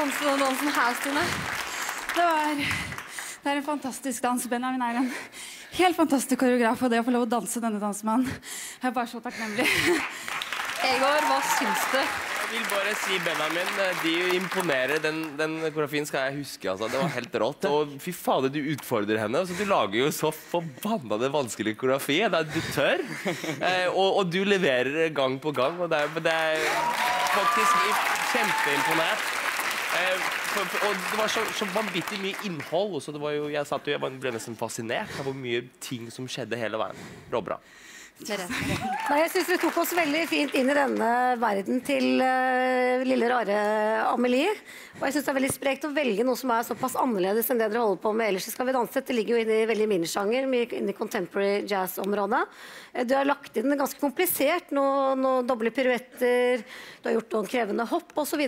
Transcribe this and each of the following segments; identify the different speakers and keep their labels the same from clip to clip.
Speaker 1: danse den dansen her, Stine?
Speaker 2: Det var Det er en fantastisk dans. Benjamin er en helt fantastisk koreograf, og det å få lov å danse denne dansen med han, er bare så takknemlig.
Speaker 1: Egor, hva syns du?
Speaker 3: Jeg vil bare si, Benjamin, de imponerer. Den, den koreografien skal jeg huske. altså. Det var helt rått. Og fy fader, du utfordrer henne. Altså, du lager jo så forbanna vanskelig koreografi. Det er, du tør. Eh, og, og, du leverer gang på gang. Og det er, det er faktisk kjempeimponert. Eh, for, for, og det var så, så vanvittig mye innhold. Så det var jo, jeg, satt, jeg ble nesten fascinert av hvor mye ting som skjedde hele veien. Råbra.
Speaker 4: Nei, jeg syns vi tok oss veldig fint inn i denne verden til uh, lille, rare Amelie. Og jeg syns det er veldig sprekt å velge noe som er såpass annerledes enn det dere holder på med ellers Skal vi danse. Det ligger jo inne i veldig min sjanger, inne i contemporary jazz-området. Uh, du har lagt inn ganske komplisert. Noen noe doble piruetter, du har gjort noen krevende hopp osv.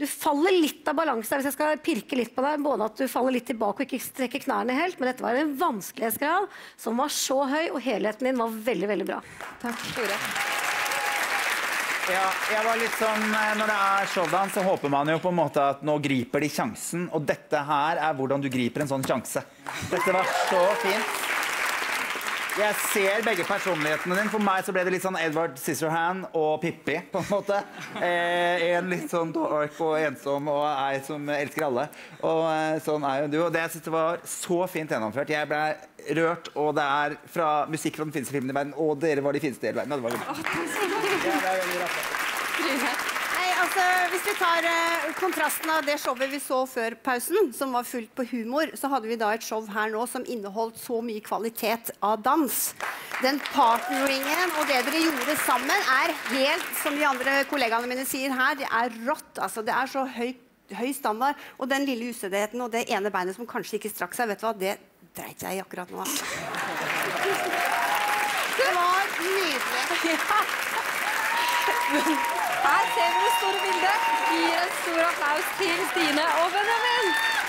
Speaker 4: Du faller litt av balanse hvis jeg skal pirke litt på deg. Både at du faller litt tilbake og ikke strekker knærne helt, men dette var en vanskelighetsgrad som var så høy, og helheten din var veldig, veldig bra.
Speaker 1: Takk, Tore.
Speaker 5: Ja, jeg var litt sånn, eh, Når det er showdans, så håper man jo på en måte at nå griper de sjansen. Og dette her er hvordan du griper en sånn sjanse. Dette var så fint. Jeg ser begge personlighetene dine. For meg så ble det litt sånn Edward Scissorhand og Pippi. på En måte. Eh, en litt sånn dark og ensom og ei som elsker alle. Og eh, sånn er jo du. Og det jeg synes det var så fint gjennomført. Jeg ble rørt, og det er fra musikk fra den fineste filmen i verden. Og dere var de fineste i hele verden. Ja, det var veldig, ja, det er veldig rart
Speaker 6: altså, hvis vi tar eh, kontrasten av det showet vi så før pausen, som var fullt på humor, så hadde vi da et show her nå som inneholdt så mye kvalitet av dans. Den partneringen og det dere gjorde sammen, er helt, som de andre kollegaene mine sier her, det er rått. Altså, det er så høy, høy standard. Og den lille ustedenheten og det ene beinet som kanskje ikke strakk seg, vet du hva, det dreit jeg i akkurat nå. Det var nydelig.
Speaker 1: Ja. Her ser vi det store bildet. Gir en stor applaus til Stine og Benjamin.